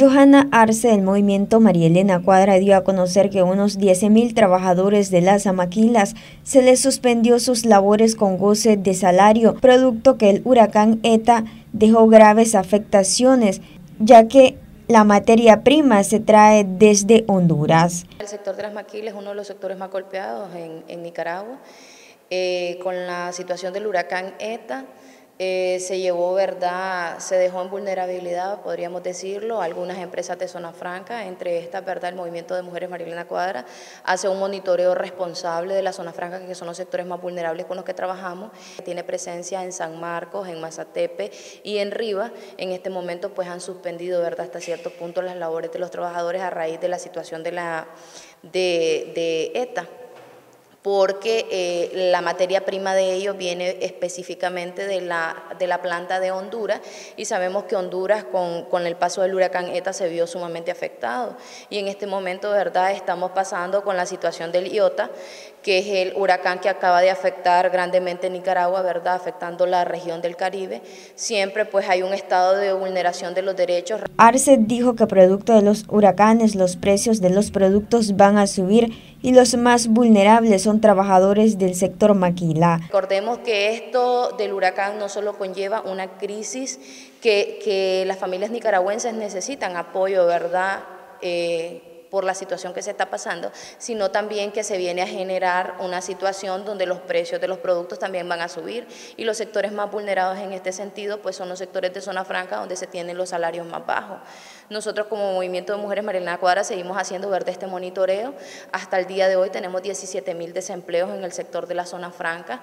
Johanna Arce del movimiento María Elena Cuadra dio a conocer que unos 10.000 trabajadores de las amaquilas se les suspendió sus labores con goce de salario, producto que el huracán ETA dejó graves afectaciones, ya que la materia prima se trae desde Honduras. El sector de las maquilas es uno de los sectores más golpeados en, Nicaragua. Eh, con la situación del huracán ETA, eh, se llevó, ¿verdad? Se dejó en vulnerabilidad, podríamos decirlo, algunas empresas de zona franca, entre estas, ¿verdad? El Movimiento de Mujeres Marilena Cuadra hace un monitoreo responsable de la zona franca, que son los sectores más vulnerables con los que trabajamos. Tiene presencia en San Marcos, en Mazatepe y en Rivas. En este momento, pues han suspendido, ¿verdad? Hasta cierto punto las labores de los trabajadores a raíz de la situación de la de, de ETA porque eh, la materia prima de ellos viene específicamente de la, de la planta de Honduras y sabemos que Honduras con, con, el paso del huracán ETA se vio sumamente afectado y en este momento, de verdad, estamos pasando con la situación del IOTA, que es el huracán que acaba de afectar grandemente Nicaragua, ¿verdad?, afectando la región del Caribe. Siempre pues hay un estado de vulneración de los derechos. Arce dijo que producto de los huracanes los precios de los productos van a subir y los más vulnerables son trabajadores del sector maquila. Recordemos que esto del huracán no solo conlleva una crisis que, que las familias nicaragüenses necesitan apoyo, ¿verdad?, eh, por la situación que se está pasando, sino también que se viene a generar una situación donde los precios de los productos también van a subir y los sectores más vulnerados en este sentido pues son los sectores de zona franca donde se tienen los salarios más bajos. Nosotros como Movimiento de Mujeres Marilena Cuadra seguimos haciendo verde este monitoreo. Hasta el día de hoy tenemos 17 mil desempleos en el sector de la zona franca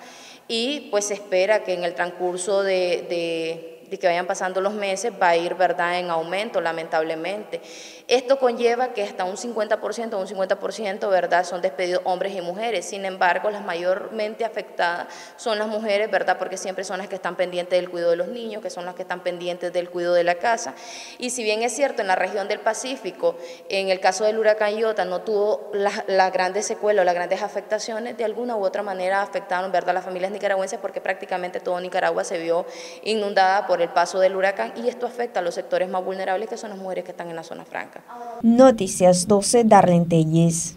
y pues se espera que en el transcurso de de que vayan pasando los meses va a ir ¿verdad? en aumento, lamentablemente. Esto conlleva que hasta un 50% o un 50% ¿verdad? son despedidos hombres y mujeres. Sin embargo, las mayormente afectadas son las mujeres, ¿verdad? porque siempre son las que están pendientes del cuidado de los niños, que son las que están pendientes del cuidado de la casa. Y si bien es cierto, en la región del Pacífico, en el caso del huracán Iota, no tuvo las grandes secuelas o las grandes afectaciones, de alguna u otra manera afectaron ¿verdad? las familias nicaragüenses porque prácticamente todo Nicaragua se vio inundada por el paso del huracán y esto afecta a los sectores más vulnerables que son las mujeres que están en la zona franca. Noticias 12 Darlene Telles.